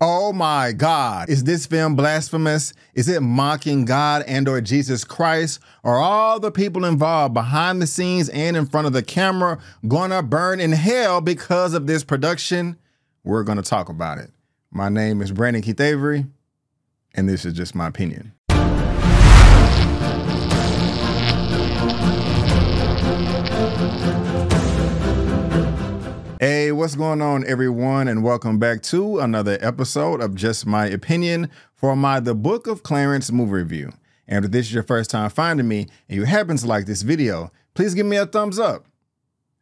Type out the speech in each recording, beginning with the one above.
Oh my God. Is this film blasphemous? Is it mocking God and or Jesus Christ? Are all the people involved behind the scenes and in front of the camera gonna burn in hell because of this production? We're gonna talk about it. My name is Brandon Keith Avery, and this is just my opinion. What's going on, everyone, and welcome back to another episode of Just My Opinion for my The Book of Clarence movie review. And if this is your first time finding me and you happen to like this video, please give me a thumbs up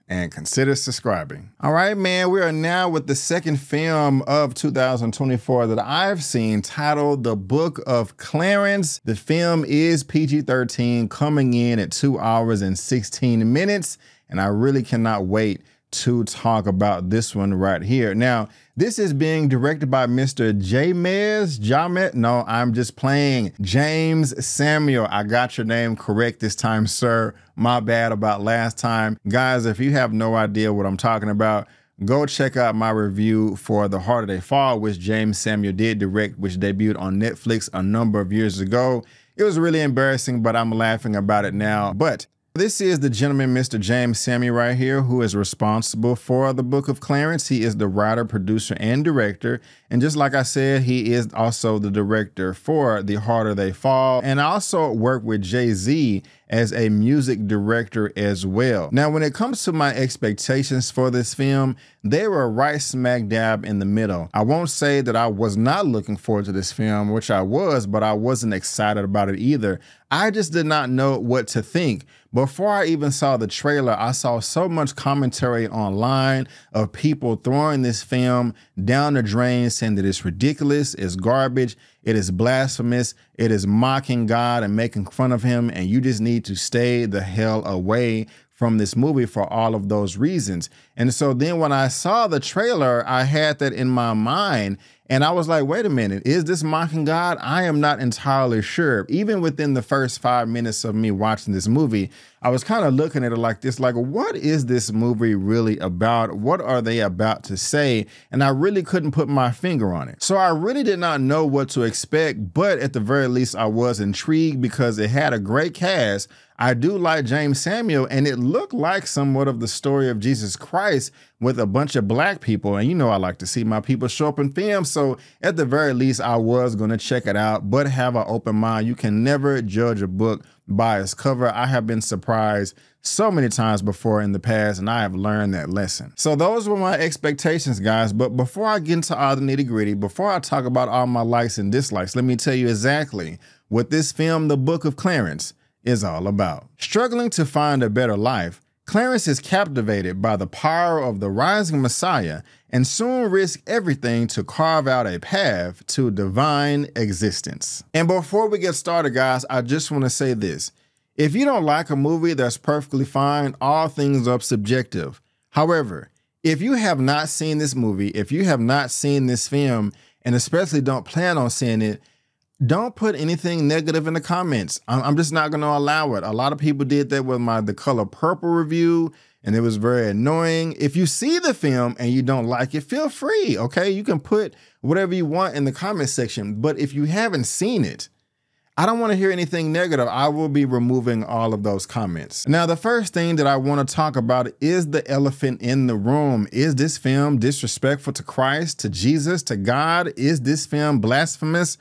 and consider subscribing. All right, man, we are now with the second film of 2024 that I've seen titled The Book of Clarence. The film is PG 13, coming in at two hours and 16 minutes, and I really cannot wait to talk about this one right here. Now, this is being directed by Mr. James Jamet. No, I'm just playing Jeymes Samuel. I got your name correct this time, sir. My bad about last time. Guys, if you have no idea what I'm talking about, go check out my review for The Harder They Fall, which Jeymes Samuel did direct, which debuted on Netflix a number of years ago. It was really embarrassing, but I'm laughing about it now. But this is the gentleman, Mr. Jeymes Samuel, right here, who is responsible for the Book of Clarence. He is the writer, producer, and director. And just like I said, he is also the director for The Harder They Fall. And I also work with Jay Z as a music director as well. Now, when it comes to my expectations for this film, they were right smack dab in the middle. I won't say that I was not looking forward to this film, which I was, but I wasn't excited about it either. I just did not know what to think. Before I even saw the trailer, I saw so much commentary online of people throwing this film down the drain, saying that it's ridiculous, it's garbage, it is blasphemous, it is mocking God and making fun of Him, and you just need to stay the hell away from this movie for all of those reasons. And so then when I saw the trailer, I had that in my mind. And I was like, wait a minute, is this mocking God? I am not entirely sure. Even within the first five minutes of me watching this movie, I was kind of looking at it like this like, what is this movie really about? What are they about to say? And I really couldn't put my finger on it. So I really did not know what to expect, but at the very least, I was intrigued because it had a great cast. I do like Jeymes Samuel, and it looked like somewhat of the story of Jesus Christ with a bunch of black people. And you know, I like to see my people show up in film. So at the very least, I was going to check it out, but have an open mind. You can never judge a book by its cover. I have been surprised so many times before in the past, and I have learned that lesson. So those were my expectations, guys. But before I get into all the nitty gritty, before I talk about all my likes and dislikes, let me tell you exactly what this film, The Book of Clarence, is all about. Struggling to find a better life, Clarence is captivated by the power of the rising Messiah and soon risks everything to carve out a path to divine existence. And before we get started, guys, I just want to say this. If you don't like a movie, that's perfectly fine. All things are subjective. However, if you have not seen this movie, if you have not seen this film, and especially don't plan on seeing it, don't put anything negative in the comments. I'm, I'm just not going to allow it. A lot of people did that with my The Color Purple review, and it was very annoying. If you see the film and you don't like it, feel free. Okay, you can put whatever you want in the comment section. But if you haven't seen it, I don't want to hear anything negative. I will be removing all of those comments. Now, the first thing that I want to talk about is the elephant in the room. Is this film disrespectful to Christ, to Jesus, to God? Is this film blasphemous?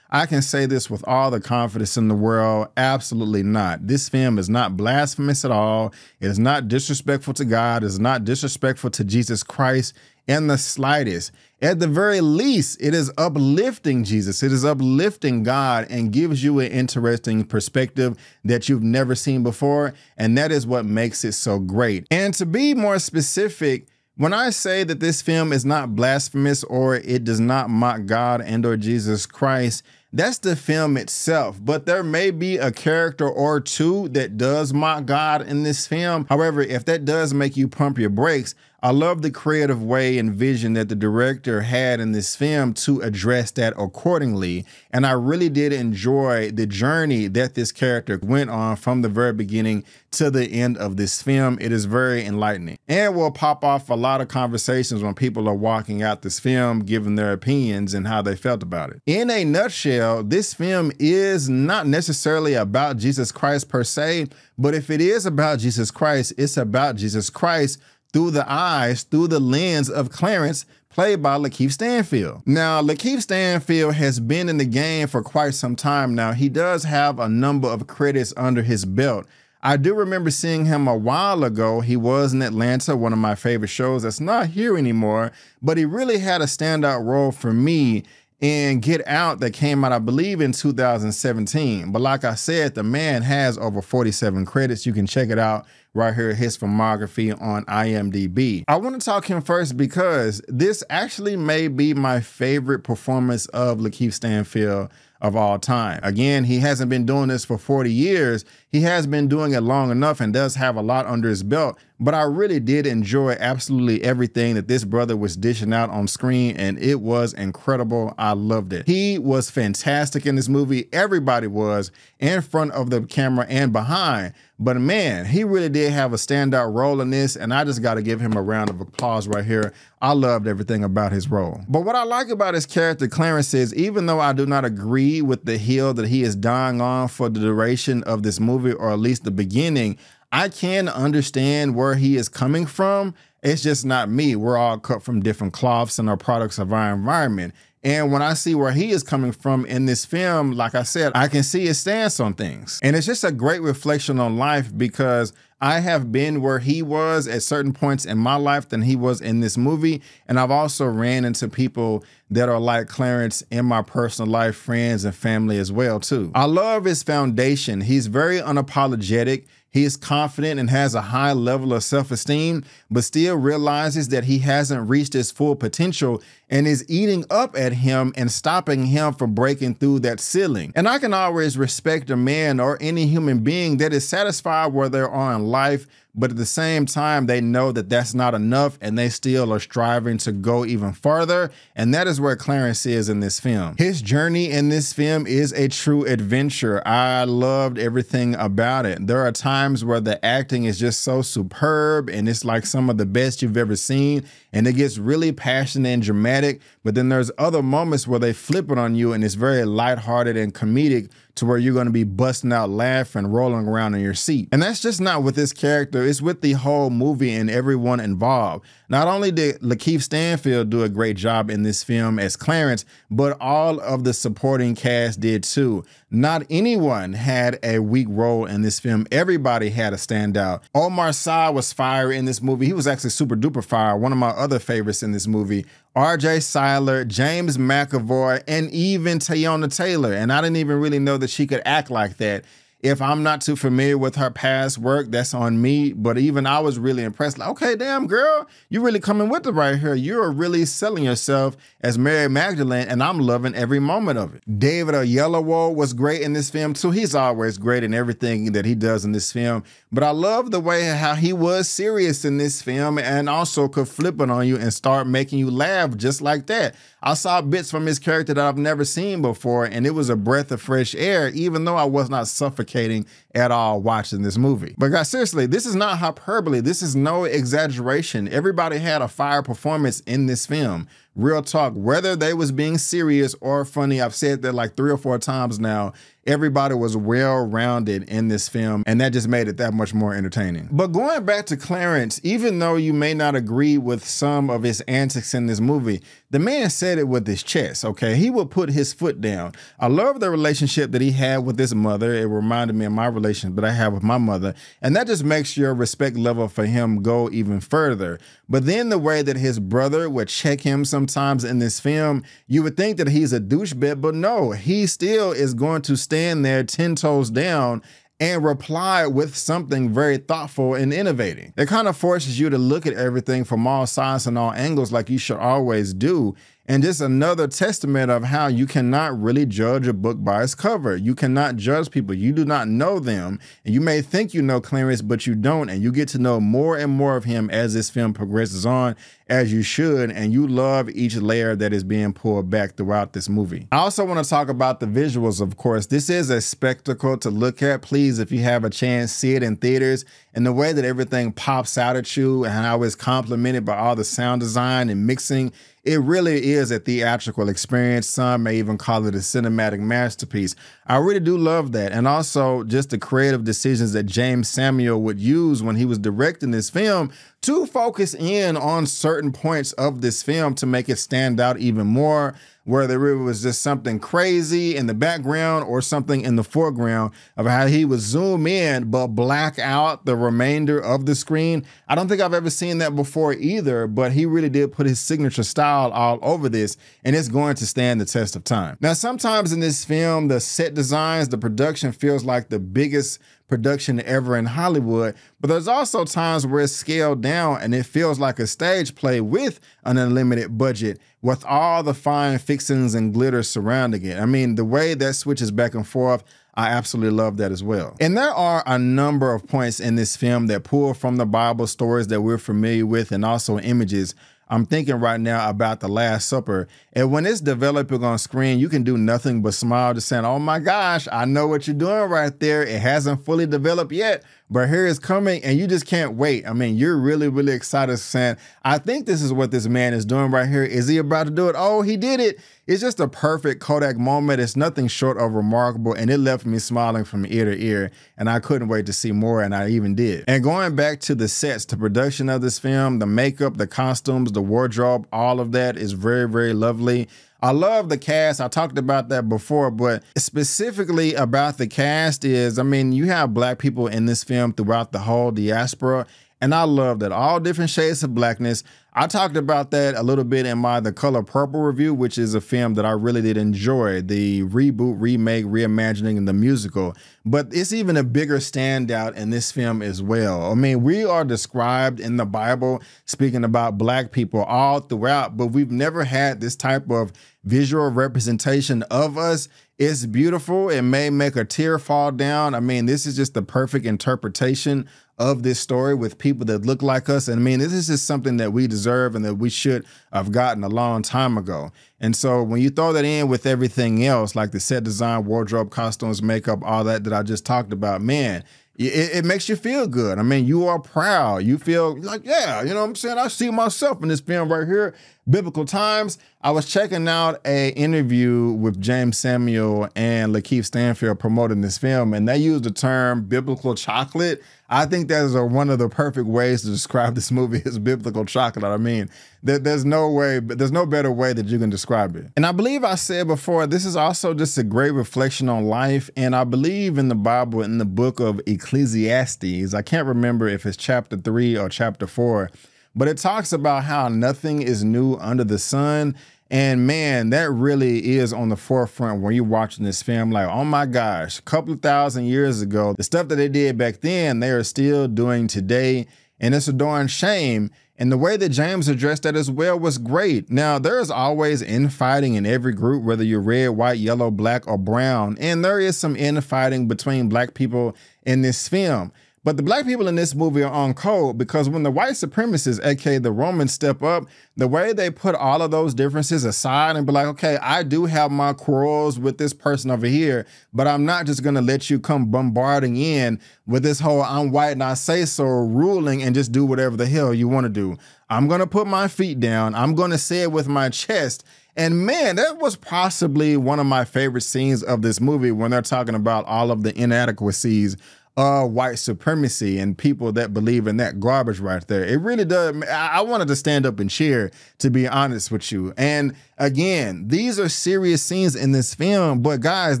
I can say this with all the confidence in the world. Absolutely not. This film is not blasphemous at all. It is not disrespectful to God. It is not disrespectful to Jesus Christ in the slightest. At the very least, it is uplifting Jesus. It is uplifting God and gives you an interesting perspective that you've never seen before. And that is what makes it so great. And to be more specific, when I say that this film is not blasphemous or it does not mock God and or Jesus Christ, that's the film itself. But there may be a character or two that does mock God in this film. However, if that does make you pump your brakes, I love the creative way and vision that the director had in this film to address that accordingly. And I really did enjoy the journey that this character went on from the very beginning to the end of this film. It is very enlightening and will pop off a lot of conversations when people are walking out this film, giving their opinions and how they felt about it. In a nutshell, this film is not necessarily about Jesus Christ per se, but if it is about Jesus Christ, it's about Jesus Christ through the eyes, through the lens of Clarence, played by Lakeith Stanfield. Now, Lakeith Stanfield has been in the game for quite some time now. He does have a number of credits under his belt. I do remember seeing him a while ago. He was in Atlanta, one of my favorite shows that's not here anymore, but he really had a standout role for me in Get Out that came out, I believe, in 2017. But like I said, the man has over 47 credits. You can check it out right here, his filmography on IMDb. I want to talk him first because this actually may be my favorite performance of Lakeith Stanfield of all time. Again, he hasn't been doing this for 40 years. He has been doing it long enough and does have a lot under his belt. But I really did enjoy absolutely everything that this brother was dishing out on screen, and it was incredible. I loved it. He was fantastic in this movie. Everybody was in front of the camera and behind. But man, he really did have a standout role in this, and I just got to give him a round of applause right here. I loved everything about his role. But what I like about his character, Clarence, is even though I do not agree with the hill that he is dying on for the duration of this movie, or at least the beginning, I can understand where he is coming from. It's just not me. We're all cut from different cloths and are products of our environment. And when I see where he is coming from in this film, like I said, I can see his stance on things. And it's just a great reflection on life because I have been where he was at certain points in my life than he was in this movie. And I've also ran into people that are like Clarence in my personal life, friends and family as well too. I love his foundation. He's very unapologetic. He is confident and has a high level of self esteem, but still realizes that he hasn't reached his full potential and is eating up at him and stopping him from breaking through that ceiling. And I can always respect a man or any human being that is satisfied where they are in life but at the same time, they know that that's not enough and they still are striving to go even farther. And that is where Clarence is in this film. His journey in this film is a true adventure. I loved everything about it. There are times where the acting is just so superb and it's like some of the best you've ever seen. And it gets really passionate and dramatic. But then there's other moments where they flip it on you and it's very lighthearted and comedic to where you're going to be busting out laughing, rolling around in your seat. And that's just not with this character, it's with the whole movie and everyone involved. Not only did Lakeith Stanfield do a great job in this film as Clarence, but all of the supporting cast did too. Not anyone had a weak role in this film. Everybody had a standout. Omar Sy was fire in this movie. He was actually super duper fire. One of my other favorites in this movie. RJ Cyler, James McAvoy, and even Teyana Taylor. And I didn't even really know that she could act like that. If I'm not too familiar with her past work, that's on me. But even I was really impressed. Like, okay, damn girl, you're really coming with it right here. You're really selling yourself as Mary Magdalene, and I'm loving every moment of it. David Oyelowo was great in this film too. He's always great in everything that he does in this film. But I love the way how he was serious in this film and also could flip it on you and start making you laugh just like that. I saw bits from his character that I've never seen before, and it was a breath of fresh air, even though I was not suffocating at all watching this movie. But guys, seriously, this is not hyperbole. This is no exaggeration. Everybody had a fire performance in this film. Real talk, whether they was being serious or funny, I've said that like three or four times now everybody was well rounded in this film, and that just made it that much more entertaining. But going back to Clarence, even though you may not agree with some of his antics in this movie, the man said it with his chest, okay? He would put his foot down. I love the relationship that he had with his mother. It reminded me of my relationship that I have with my mother, and that just makes your respect level for him go even further. But then the way that his brother would check him sometimes in this film, you would think that he's a douchebag, but no, he still is going to stand there 10 toes down and reply with something very thoughtful and innovating. It kind of forces you to look at everything from all sides and all angles like you should always do. And just another testament of how you cannot really judge a book by its cover. You cannot judge people. You do not know them. And you may think you know Clarence, but you don't. And you get to know more and more of him as this film progresses on, as you should. And you love each layer that is being pulled back throughout this movie. I also want to talk about the visuals, of course. This is a spectacle to look at. Please, if you have a chance, see it in theaters. And the way that everything pops out at you and how it's complemented by all the sound design and mixing it really is a theatrical experience. Some may even call it a cinematic masterpiece. I really do love that. And also just the creative decisions that Jeymes Samuel would use when he was directing this film to focus in on certain points of this film to make it stand out even more whether it was just something crazy in the background or something in the foreground of how he would zoom in but black out the remainder of the screen. I don't think I've ever seen that before either, but he really did put his signature style all over this, and it's going to stand the test of time. Now, sometimes in this film, the set designs, the production feels like the biggest production ever in Hollywood, but there's also times where it's scaled down and it feels like a stage play with an unlimited budget with all the fine fixings and glitter surrounding it. I mean, the way that switches back and forth, I absolutely love that as well. And there are a number of points in this film that pull from the Bible stories that we're familiar with and also images I'm thinking right now about the Last Supper. And when it's developing on screen, you can do nothing but smile, just saying, Oh my gosh, I know what you're doing right there. It hasn't fully developed yet, but here is coming, and you just can't wait. I mean, you're really, really excited, saying, I think this is what this man is doing right here. Is he about to do it? Oh, he did it. It's just a perfect Kodak moment. It's nothing short of remarkable, and it left me smiling from ear to ear, and I couldn't wait to see more, and I even did. And going back to the sets, the production of this film, the makeup, the costumes, the wardrobe, all of that is very, very lovely. I love the cast. I talked about that before, but specifically about the cast is, I mean, you have black people in this film throughout the whole diaspora, and I love that. All different shades of blackness. I talked about that a little bit in my The Color Purple review, which is a film that I really did enjoy the reboot, remake, reimagining, and the musical. But it's even a bigger standout in this film as well. I mean, we are described in the Bible speaking about black people all throughout, but we've never had this type of visual representation of us it's beautiful. It may make a tear fall down. I mean, this is just the perfect interpretation of this story with people that look like us. And I mean, this is just something that we deserve and that we should have gotten a long time ago. And so when you throw that in with everything else, like the set design, wardrobe, costumes, makeup, all that that I just talked about, man, it, it, makes you feel good. I mean, you are proud. You feel like, yeah, you know what I'm saying? I see myself in this film right here, Biblical Times. I was checking out a interview with Jeymes Samuel and Lakeith Stanfield promoting this film, and they used the term biblical chocolate. I think that is a, one of the perfect ways to describe this movie as biblical chocolate. I mean, there, there's no way, but there's no better way that you can describe it. And I believe I said before, this is also just a great reflection on life. And I believe in the Bible, in the book of Ecclesiastes, I can't remember if it's chapter three or chapter four, but it talks about how nothing is new under the sun. And man, that really is on the forefront when you're watching this film. Like, oh my gosh, a couple of thousand years ago, the stuff that they did back then, they are still doing today. And it's a darn shame. And the way that Jeymes addressed that as well was great. Now, there is always infighting in every group, whether you're red, white, yellow, black, or brown. And there is some infighting between black people in this film. But the black people in this movie are on code because when the white supremacists, aka the Romans, step up, the way they put all of those differences aside and be like, okay, I do have my quarrels with this person over here, but I'm not just gonna let you come bombarding in with this whole I'm white and I say so ruling and just do whatever the hell you wanna do. I'm gonna put my feet down, I'm gonna say it with my chest. And man, that was possibly one of my favorite scenes of this movie when they're talking about all of the inadequacies uh, white supremacy and people that believe in that garbage right there. It really does. I wanted to stand up and cheer, to be honest with you. And again, these are serious scenes in this film, but guys,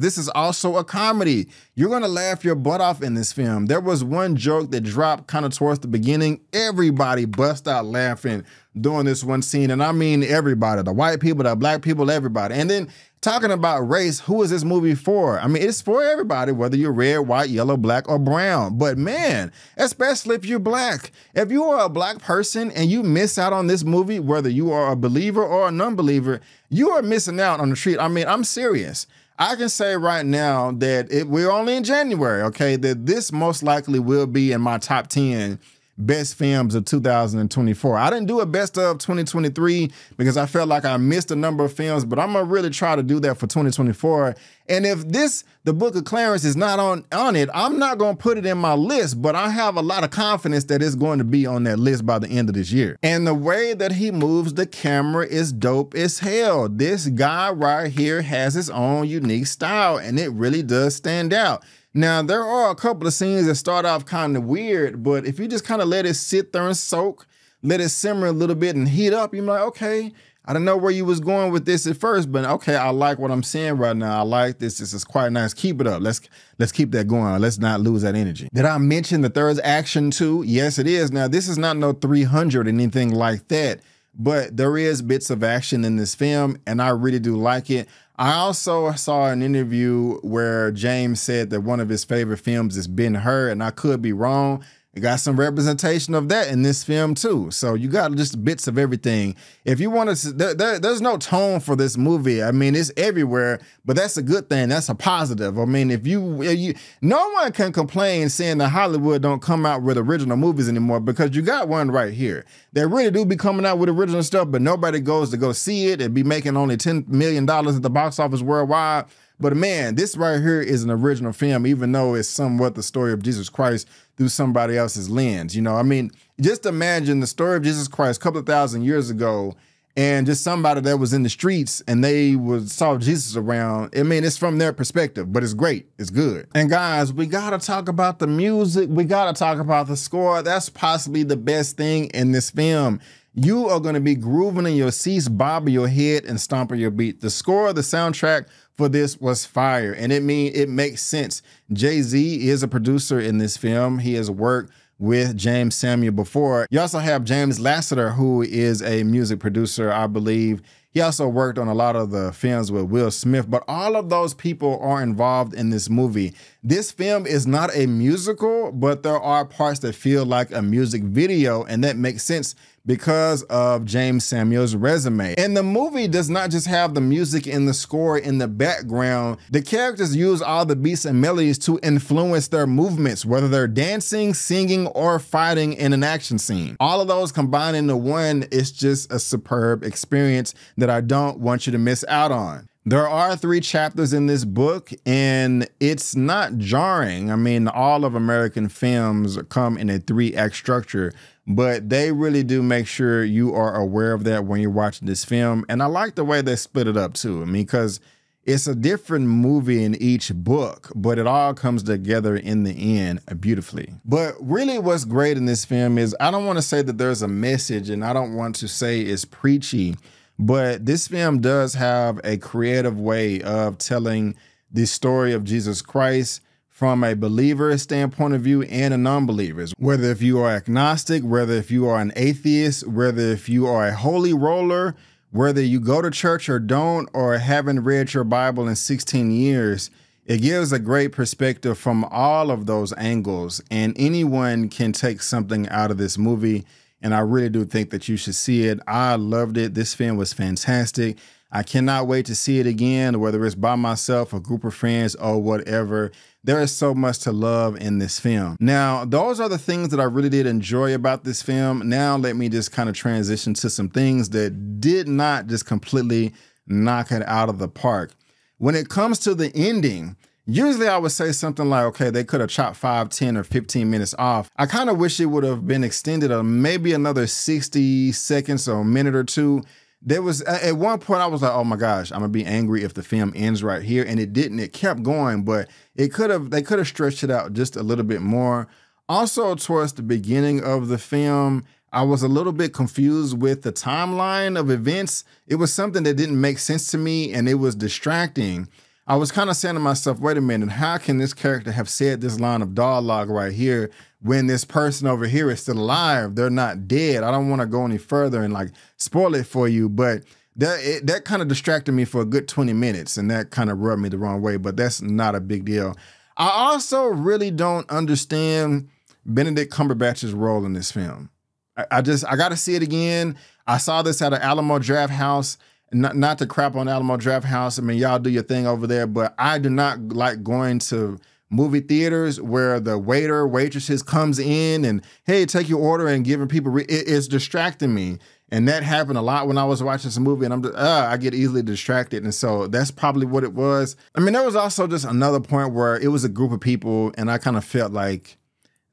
this is also a comedy. You're going to laugh your butt off in this film. There was one joke that dropped kind of towards the beginning. Everybody bust out laughing during this one scene. And I mean everybody, the white people, the black people, everybody. And then talking about race, who is this movie for? I mean, it's for everybody, whether you're red, white, yellow, black, or brown. But man, especially if you're black, if you are a black person and you miss out on this movie, whether you are a believer or a non believer, you are missing out on the treat. I mean, I'm serious. I can say right now that it, we're only in January, okay, that this most likely will be in my top 10 best films of 2024. I didn't do a best of 2023 because I felt like I missed a number of films, but I'm gonna really try to do that for 2024. And if this, the Book of Clarence, is not on on it, I'm not gonna put it in my list, but I have a lot of confidence that it's going to be on that list by the end of this year. And the way that he moves the camera is dope as hell. This guy right here has his own unique style, and it really does stand out. Now, there are a couple of scenes that start off kind of weird, but if you just kind of let it sit there and soak, let it simmer a little bit and heat up, you're like, okay, I don't know where you was going with this at first, but okay, I like what I'm seeing right now. I like this. This is quite nice. Keep it up. Let's let's keep that going. Let's not lose that energy. Did I mention that there is action too? Yes, it is. Now, this is not no 300 or anything like that, but there is bits of action in this film, and I really do like it. I also saw an interview where Jeymes said that one of his favorite films is Ben Hur, and I could be wrong. It got some representation of that in this film too. So you got just bits of everything. If you want to, there, there, there's no tone for this movie. I mean, it's everywhere, but that's a good thing. That's a positive. I mean, if you, if you, no one can complain saying that Hollywood don't come out with original movies anymore because you got one right here. They really do be coming out with original stuff, but nobody goes to go see it and be making only ten million dollars at the box office worldwide. But man, this right here is an original film, even though it's somewhat the story of Jesus Christ through somebody else's lens. You know, I mean, just imagine the story of Jesus Christ a couple of thousand years ago and just somebody that was in the streets and they was saw Jesus around. I mean, it's from their perspective, but it's great. It's good. And guys, we gotta talk about the music. We gotta talk about the score. That's possibly the best thing in this film. You are gonna be grooving in your seats, bobbing your head, and stomping your beat. The score, the soundtrack for this was fire, and it mean it makes sense. Jay Z is a producer in this film. He has worked with Jeymes Samuel before. You also have James Lassiter, who is a music producer, I believe. He also worked on a lot of the films with Will Smith, but all of those people are involved in this movie. This film is not a musical, but there are parts that feel like a music video, and that makes sense because of Jeymes Samuel's resume. And the movie does not just have the music and the score in the background. The characters use all the beats and melodies to influence their movements, whether they're dancing, singing, or fighting in an action scene. All of those combined into one is just a superb experience that I don't want you to miss out on. There are three chapters in this book, and it's not jarring. I mean, all of American films come in a three act structure, but they really do make sure you are aware of that when you're watching this film. And I like the way they split it up too. I mean, because it's a different movie in each book, but it all comes together in the end beautifully. But really, what's great in this film is I don't want to say that there's a message, and I don't want to say it's preachy but this film does have a creative way of telling the story of Jesus Christ from a believer standpoint of view and a non-believer's. Whether if you are agnostic, whether if you are an atheist, whether if you are a holy roller, whether you go to church or don't, or haven't read your Bible in 16 years, it gives a great perspective from all of those angles. And anyone can take something out of this movie and I really do think that you should see it. I loved it. This film was fantastic. I cannot wait to see it again, whether it's by myself, a group of friends, or whatever. There is so much to love in this film. Now, those are the things that I really did enjoy about this film. Now, let me just kind of transition to some things that did not just completely knock it out of the park. When it comes to the ending, Usually I would say something like, okay, they could have chopped 5, 10, or 15 minutes off. I kind of wish it would have been extended a maybe another 60 seconds or a minute or two. There was at one point I was like, oh my gosh, I'm gonna be angry if the film ends right here. And it didn't. It kept going, but it could have they could have stretched it out just a little bit more. Also, towards the beginning of the film, I was a little bit confused with the timeline of events. It was something that didn't make sense to me and it was distracting. I was kind of saying to myself, wait a minute, how can this character have said this line of dialogue right here when this person over here is still alive? They're not dead. I don't want to go any further and like spoil it for you, but that it, that kind of distracted me for a good 20 minutes and that kind of rubbed me the wrong way, but that's not a big deal. I also really don't understand Benedict Cumberbatch's role in this film. I, I just I got to see it again. I saw this at an Alamo Drafthouse not not to crap on Alamo Drafthouse. I mean, y'all do your thing over there, but I do not like going to movie theaters where the waiter waitresses comes in and hey take your order and giving people re- it, it's distracting me. And that happened a lot when i was watching some movie and i'm just, uh, i get easily distracted. And so that's probably what it was. I mean there was also just another point where it was a group of people and i kind of felt like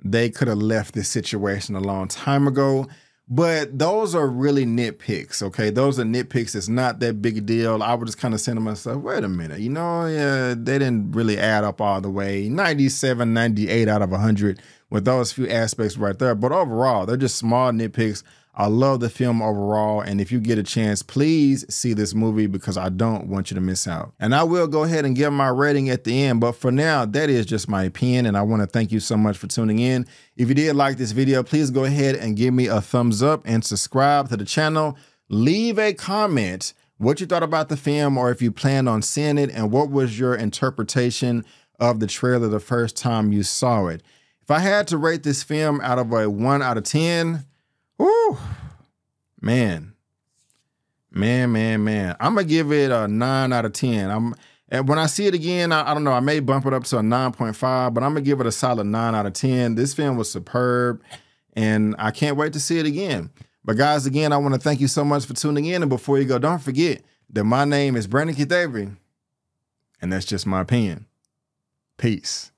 they could have left this situation a long time ago but those are really nitpicks, okay? Those are nitpicks. It's not that big a deal. I would just kind of say to myself, wait a minute, you know, yeah, they didn't really add up all the way. 97, 98 out of 100 with those few aspects right there. But overall, they're just small nitpicks I love the film overall. And if you get a chance, please see this movie because I don't want you to miss out. And I will go ahead and give my rating at the end. But for now, that is just my opinion. And I want to thank you so much for tuning in. If you did like this video, please go ahead and give me a thumbs up and subscribe to the channel. Leave a comment what you thought about the film or if you planned on seeing it and what was your interpretation of the trailer the first time you saw it. If I had to rate this film out of a 1 out of 10, Woo, man, man, man, man. I'm gonna give it a nine out of ten. I'm and when I see it again, I, I, don't know. I may bump it up to a nine point five, but I'm gonna give it a solid nine out of ten. This film was superb, and I can't wait to see it again. But guys, again, I want to thank you so much for tuning in. And before you go, don't forget that my name is Brandon Keith Avery, and that's just my opinion. Peace.